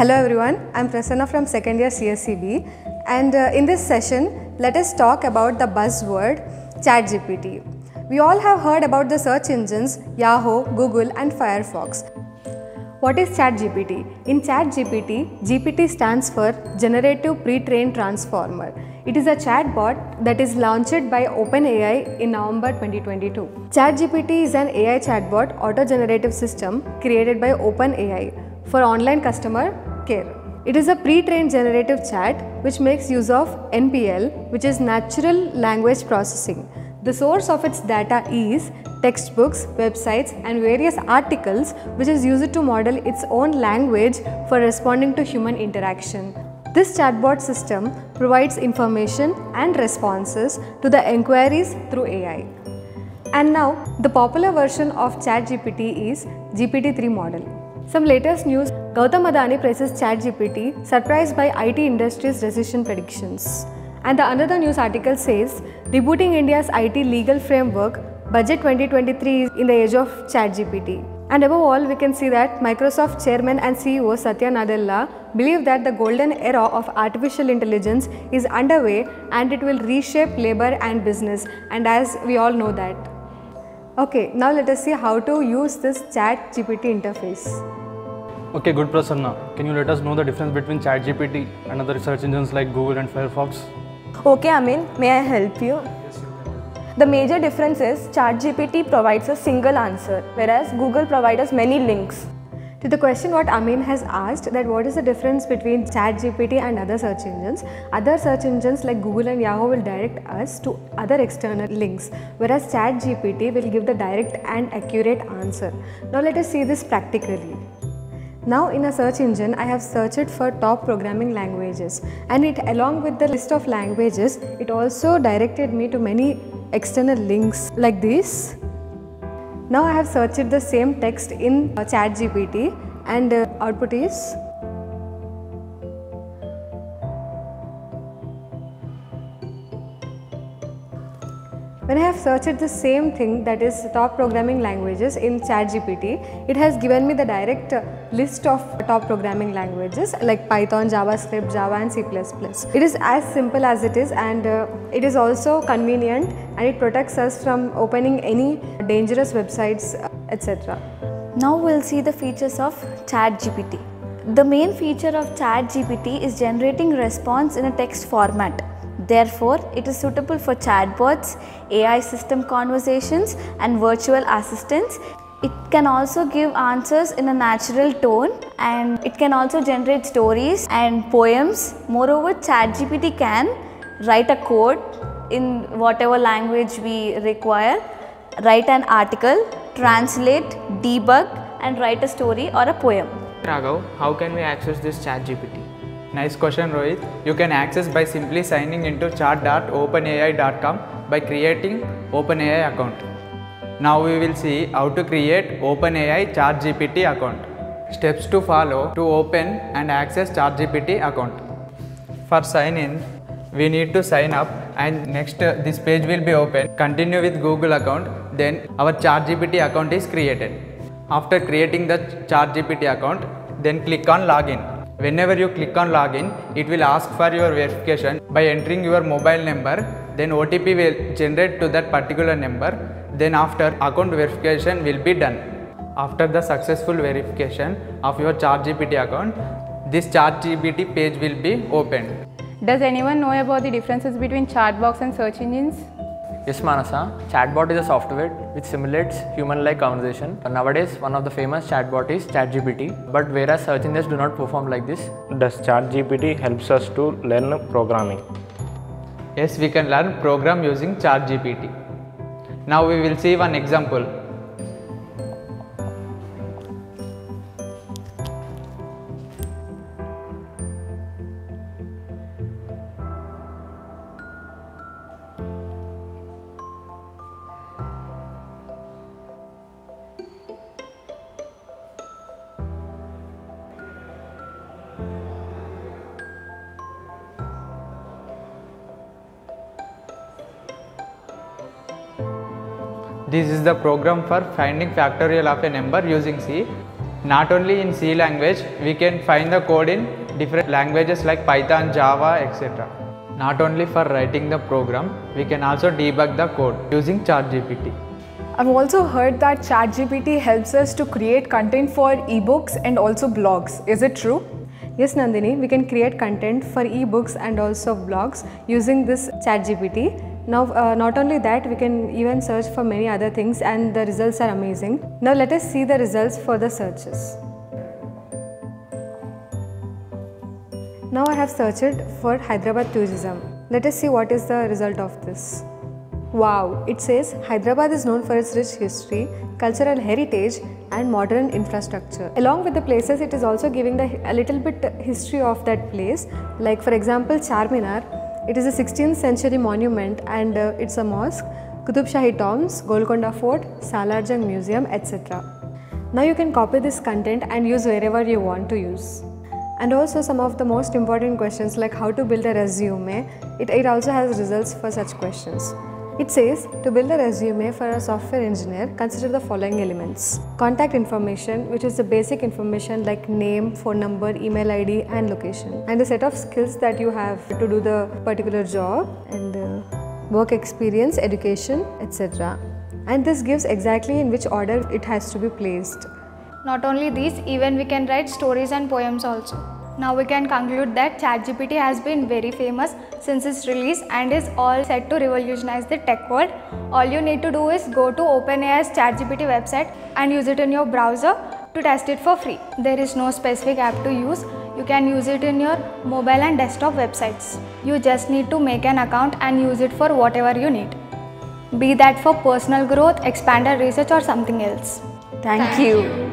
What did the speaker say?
Hello everyone, I'm Prasanna from second year CSCB and uh, in this session let us talk about the buzzword ChatGPT. We all have heard about the search engines Yahoo, Google and Firefox. What is ChatGPT? In ChatGPT, GPT stands for Generative Pre-trained Transformer. It is a chatbot that is launched by OpenAI in November 2022. ChatGPT is an AI chatbot auto-generative system created by OpenAI for online customer care. It is a pre-trained generative chat which makes use of NPL which is natural language processing. The source of its data is textbooks, websites and various articles which is used to model its own language for responding to human interaction. This chatbot system provides information and responses to the inquiries through AI. And now, the popular version of ChatGPT is GPT-3 model. Some latest news, Gautam Adani praises ChatGPT, surprised by IT industry's recession predictions. And the another news article says, rebooting India's IT legal framework, budget 2023 is in the age of ChatGPT. And above all, we can see that Microsoft chairman and CEO Satya Nadella believe that the golden era of artificial intelligence is underway and it will reshape labor and business. And as we all know that. Okay, now let us see how to use this chat GPT interface. Okay, good Prasanna. Can you let us know the difference between ChatGPT and other search engines like Google and Firefox? Okay, Amin, may I help you? The major difference is ChatGPT provides a single answer, whereas Google provides us many links. To the question what Amin has asked that what is the difference between ChatGPT and other search engines, other search engines like Google and Yahoo will direct us to other external links whereas ChatGPT will give the direct and accurate answer. Now let us see this practically. Now in a search engine I have searched for top programming languages and it along with the list of languages it also directed me to many external links like this. Now I have searched the same text in uh, ChatGPT and uh, output is When I have searched the same thing that is top programming languages in ChatGPT, it has given me the direct uh, list of top programming languages like Python, JavaScript, Java and C++. It is as simple as it is and uh, it is also convenient and it protects us from opening any dangerous websites uh, etc. Now we'll see the features of ChatGPT. The main feature of ChatGPT is generating response in a text format. Therefore, it is suitable for chatbots, AI system conversations and virtual assistants. It can also give answers in a natural tone and it can also generate stories and poems. Moreover, ChatGPT can write a code in whatever language we require, write an article, translate, debug and write a story or a poem. Raghav, how can we access this ChatGPT? Nice question Rohit. You can access by simply signing into chat.openai.com by creating OpenAI account. Now we will see how to create OpenAI ChatGPT account. Steps to follow to open and access ChatGPT account. For sign in, we need to sign up and next uh, this page will be open. Continue with Google account, then our ChatGPT account is created. After creating the ChatGPT account, then click on login. Whenever you click on login, it will ask for your verification by entering your mobile number. Then OTP will generate to that particular number. Then after account verification will be done. After the successful verification of your ChatGPT account, this ChatGPT page will be opened. Does anyone know about the differences between chatbots and search engines? Yes, Manasa. Chatbot is a software which simulates human-like conversation. Nowadays, one of the famous chatbot is ChatGPT. But whereas search engines do not perform like this. Does ChatGPT helps us to learn programming? Yes, we can learn program using ChatGPT. Now we will see one example. This is the program for finding factorial of a number using C. Not only in C language, we can find the code in different languages like Python, Java, etc. Not only for writing the program, we can also debug the code using ChatGPT. I've also heard that ChatGPT helps us to create content for ebooks and also blogs. Is it true? Yes, Nandini, we can create content for ebooks and also blogs using this ChatGPT. Now, uh, not only that, we can even search for many other things and the results are amazing. Now, let us see the results for the searches. Now, I have searched for Hyderabad tourism. Let us see what is the result of this. Wow, it says Hyderabad is known for its rich history, cultural heritage, and modern infrastructure. Along with the places, it is also giving the, a little bit history of that place. Like, for example, Charminar, it is a 16th century monument and uh, it's a mosque, Qutub Shahi tombs, Golconda Fort, Salarjung Museum, etc. Now you can copy this content and use wherever you want to use. And also some of the most important questions like how to build a resume, it, it also has results for such questions. It says to build a resume for a software engineer, consider the following elements. Contact information, which is the basic information like name, phone number, email ID and location. And the set of skills that you have to do the particular job and uh, work experience, education, etc. And this gives exactly in which order it has to be placed. Not only these, even we can write stories and poems also. Now we can conclude that ChatGPT has been very famous since its release and is all set to revolutionize the tech world. All you need to do is go to OpenAI's ChatGPT website and use it in your browser to test it for free. There is no specific app to use. You can use it in your mobile and desktop websites. You just need to make an account and use it for whatever you need. Be that for personal growth, expanded research or something else. Thank, you.